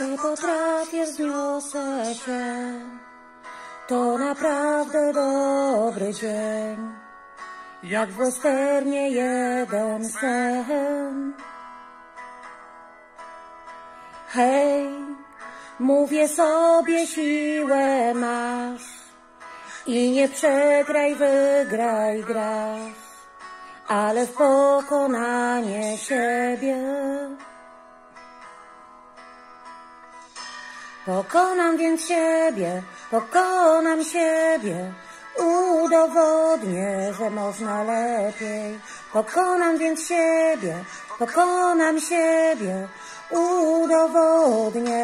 Nie potrafię, wzniosę się. To naprawdę dobry dzień. Jak w westernie jeden sen. Hej, mówię sobie siłę masz. I nie przegraj, wygraj, grasz. Ale w pokonanie siebie. Pokonam więc siebie, pokonam siebie, udowodnię, że można lepiej. Pokonam więc siebie, pokonam siebie, udowodnię.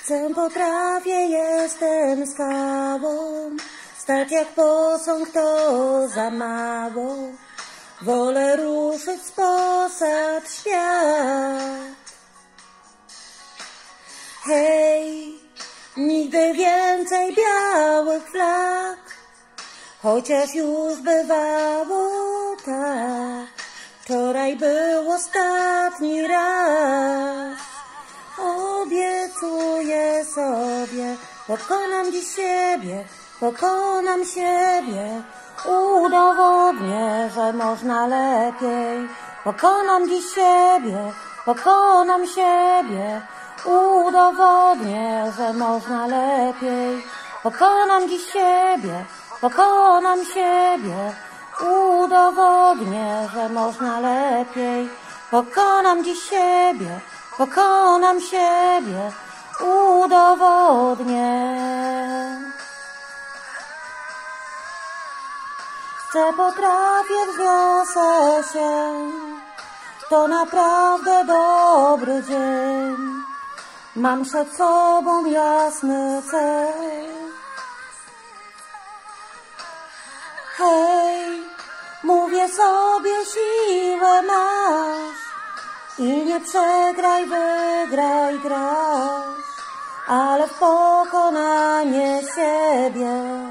Chcę, potrafię, jestem skałą, stać jak posąg to za mało. Wolę ruszyć z posad świat. Hej, nigdy więcej białych flag, chociaż już bywało tak. Wczoraj był ostatni raz. Obiecuję sobie, pokonam dziś siebie, pokonam siebie. Udowodnię, że można lepiej. Pokonam dziś siebie, pokonam siebie. Udowodnię, że można lepiej. Pokonam dziś siebie, pokonam siebie. Udowodnię, że można lepiej. Pokonam dziś siebie, pokonam siebie. Udowodnię. Chcę, potrafię, wzniosę się. To naprawdę dobry dzień. Mam przed sobą jasny cel. Hej, mówię sobie siłę masz. I nie przegraj, wygraj, grasz. Ale w pokonanie siebie.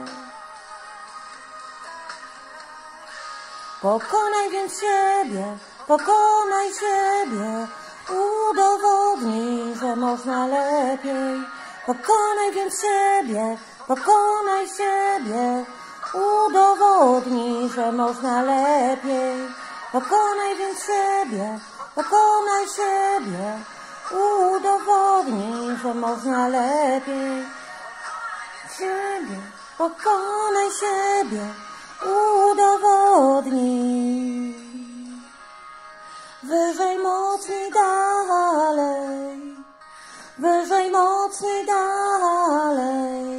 Pokonaj więc siebie, pokonaj siebie, udowodnij, że można lepiej. Pokonaj więc siebie, pokonaj siebie, udowodnij, że można lepiej. Pokonaj więc siebie, pokonaj siebie, udowodnij, że można lepiej. Siebie, pokonaj siebie, udowodnij. Wyżej, mocniej, dalej. Wyżej, mocniej, dalej.